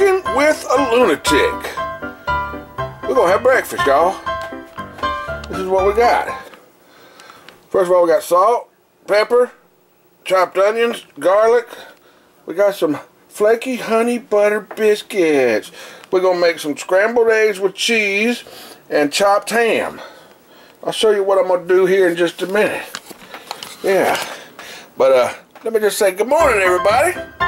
With a Lunatic. We're gonna have breakfast, y'all. This is what we got. First of all, we got salt, pepper, chopped onions, garlic. We got some flaky honey butter biscuits. We're gonna make some scrambled eggs with cheese and chopped ham. I'll show you what I'm gonna do here in just a minute. Yeah, but uh, let me just say good morning, everybody.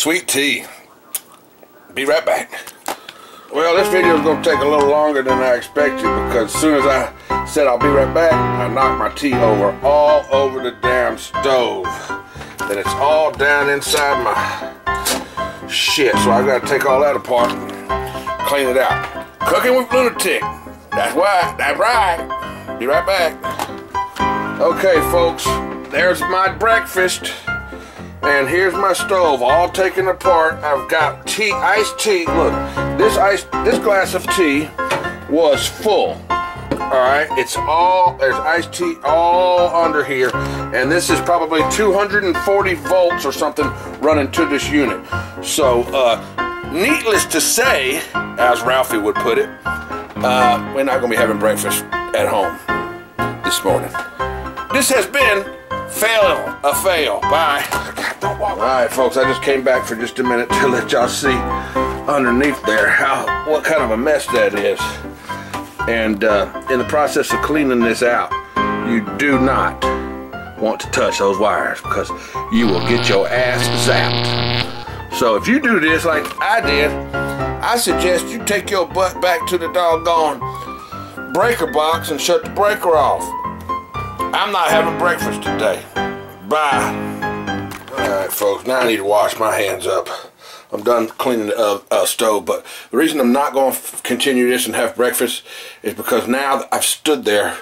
Sweet tea. Be right back. Well, this video is going to take a little longer than I expected because as soon as I said I'll be right back, I knocked my tea over all over the damn stove. Then it's all down inside my shit, so I got to take all that apart and clean it out. Cooking with Lunatick. That's why. That's right. Be right back. Okay, folks. There's my breakfast. And here's my stove all taken apart. I've got tea, iced tea. Look, this ice, this glass of tea was full. All right, it's all, there's iced tea all under here. And this is probably 240 volts or something running to this unit. So, uh, needless to say, as Ralphie would put it, uh, we're not gonna be having breakfast at home this morning. This has been Fail, a fail. Bye. All right, folks, I just came back for just a minute to let y'all see underneath there how what kind of a mess that is. And uh, in the process of cleaning this out, you do not want to touch those wires because you will get your ass zapped. So if you do this like I did, I suggest you take your butt back to the doggone breaker box and shut the breaker off. I'm not having breakfast today. Bye. Alright, folks, now I need to wash my hands up. I'm done cleaning the uh, uh, stove, but the reason I'm not going to continue this and have breakfast is because now I've stood there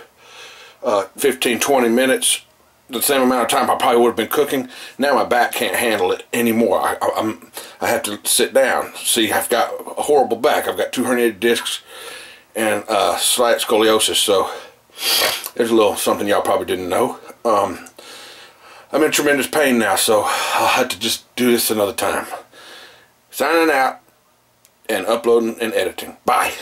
uh, 15, 20 minutes, the same amount of time I probably would have been cooking. Now my back can't handle it anymore. I, I, I'm, I have to sit down. See, I've got a horrible back. I've got two herniated discs and uh, slight scoliosis, so there's a little something y'all probably didn't know. Um, I'm in tremendous pain now, so I'll have to just do this another time. Signing out and uploading and editing. Bye.